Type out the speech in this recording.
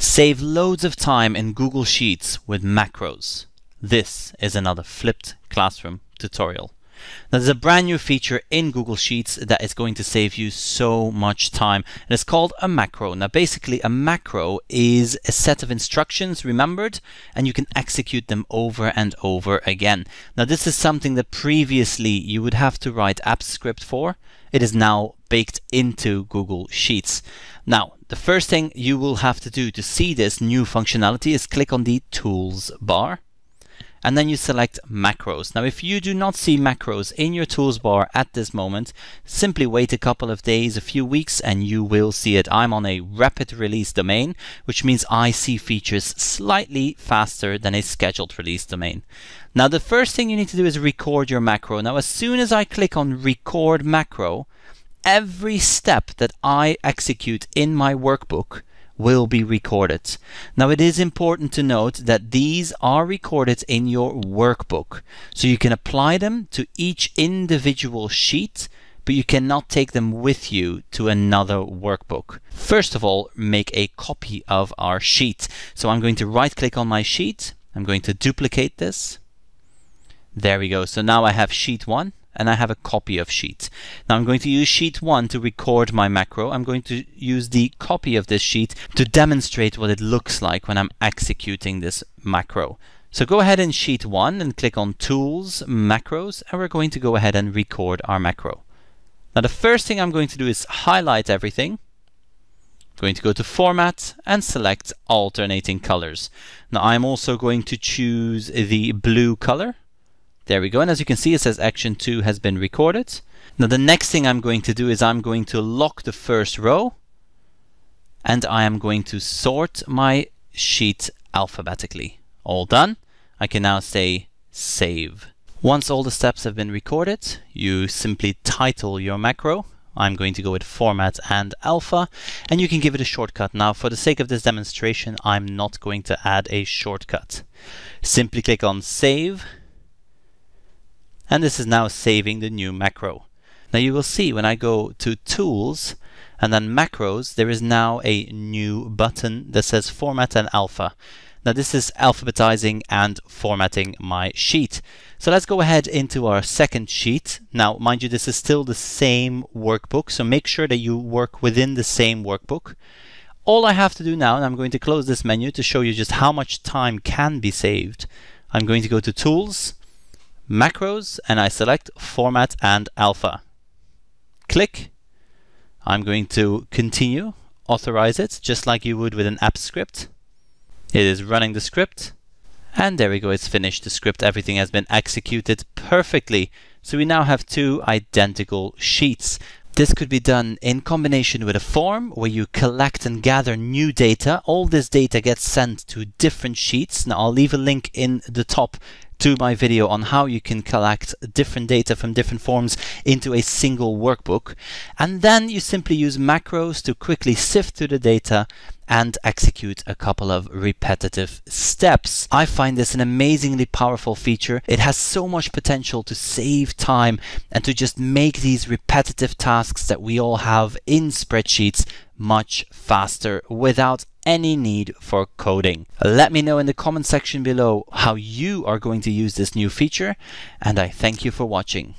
Save loads of time in Google Sheets with macros. This is another flipped classroom tutorial. Now, there's a brand new feature in Google Sheets that is going to save you so much time, and it's called a macro. Now, basically, a macro is a set of instructions remembered, and you can execute them over and over again. Now, this is something that previously you would have to write AppScript for. It is now baked into Google Sheets. Now, the first thing you will have to do to see this new functionality is click on the Tools bar and then you select macros. Now if you do not see macros in your tools bar at this moment, simply wait a couple of days, a few weeks, and you will see it. I'm on a rapid release domain, which means I see features slightly faster than a scheduled release domain. Now the first thing you need to do is record your macro. Now as soon as I click on record macro, every step that I execute in my workbook will be recorded. Now it is important to note that these are recorded in your workbook. So you can apply them to each individual sheet, but you cannot take them with you to another workbook. First of all, make a copy of our sheet. So I'm going to right click on my sheet. I'm going to duplicate this. There we go. So now I have sheet one and I have a copy of sheet. Now I'm going to use sheet 1 to record my macro. I'm going to use the copy of this sheet to demonstrate what it looks like when I'm executing this macro. So go ahead in sheet 1 and click on Tools, Macros, and we're going to go ahead and record our macro. Now the first thing I'm going to do is highlight everything. I'm going to go to Format and select Alternating Colors. Now I'm also going to choose the blue color there we go. And as you can see, it says action 2 has been recorded. Now the next thing I'm going to do is I'm going to lock the first row and I am going to sort my sheet alphabetically. All done. I can now say save. Once all the steps have been recorded, you simply title your macro. I'm going to go with format and alpha and you can give it a shortcut. Now for the sake of this demonstration, I'm not going to add a shortcut. Simply click on save and this is now saving the new macro. Now you will see when I go to Tools and then Macros, there is now a new button that says Format and Alpha. Now this is alphabetizing and formatting my sheet. So let's go ahead into our second sheet. Now, mind you, this is still the same workbook, so make sure that you work within the same workbook. All I have to do now, and I'm going to close this menu to show you just how much time can be saved. I'm going to go to Tools, macros and I select format and alpha. Click. I'm going to continue, authorize it just like you would with an app script. It is running the script. And there we go, it's finished. The script, everything has been executed perfectly. So we now have two identical sheets. This could be done in combination with a form where you collect and gather new data. All this data gets sent to different sheets. Now I'll leave a link in the top to my video on how you can collect different data from different forms into a single workbook. And then you simply use macros to quickly sift through the data and execute a couple of repetitive steps. I find this an amazingly powerful feature. It has so much potential to save time and to just make these repetitive tasks that we all have in spreadsheets much faster without any need for coding. Let me know in the comment section below how you are going to use this new feature and I thank you for watching.